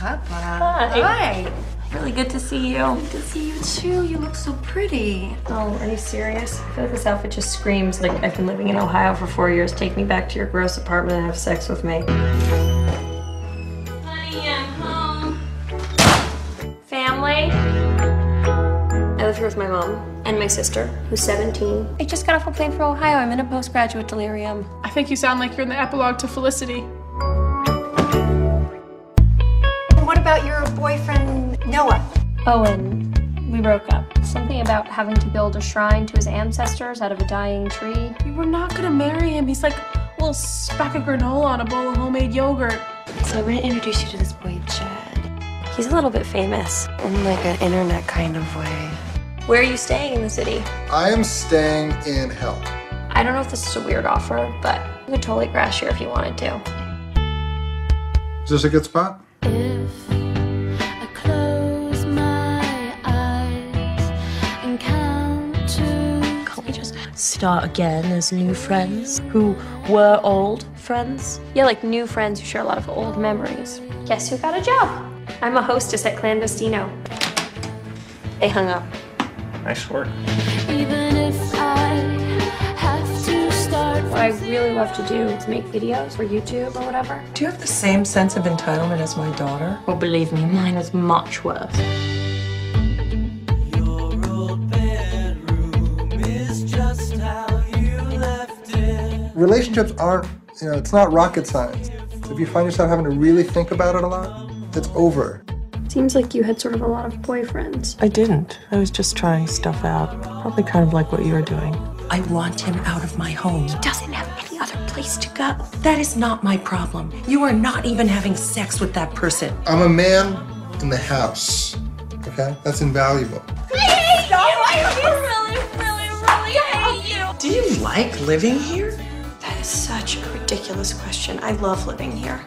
Uh, hi, Hi. Really good to see you. Good to see you too. You look so pretty. Oh, are you serious? I feel like this outfit just screams like I've been living in Ohio for four years. Take me back to your gross apartment and have sex with me. Honey, I'm home. Family. I live here with my mom and my sister, who's 17. I just got off a plane from Ohio. I'm in a postgraduate delirium. I think you sound like you're in the epilogue to Felicity. Noah? Owen, we broke up. Something about having to build a shrine to his ancestors out of a dying tree. You were not gonna marry him. He's like a little speck of granola on a bowl of homemade yogurt. So I'm gonna introduce you to this boy, Chad. He's a little bit famous. In like an internet kind of way. Where are you staying in the city? I am staying in hell. I don't know if this is a weird offer, but you could totally crash here if you wanted to. Is this a good spot? Mm. Start again as new friends who were old friends? Yeah, like new friends who share a lot of old memories. Guess who got a job? I'm a hostess at Clandestino. They hung up. Nice work. Even if I have to start what I really love to do is make videos for YouTube or whatever. Do you have the same sense of entitlement as my daughter? Well, believe me, mine is much worse. Relationships aren't, you know, it's not rocket science. If you find yourself having to really think about it a lot, it's over. Seems like you had sort of a lot of boyfriends. I didn't. I was just trying stuff out. Probably kind of like what you're doing. I want him out of my home. He doesn't have any other place to go. That is not my problem. You are not even having sex with that person. I'm a man in the house. Okay? That's invaluable. I hate you! I really, really, really hate you! Do you like living here? Is such a ridiculous question. I love living here.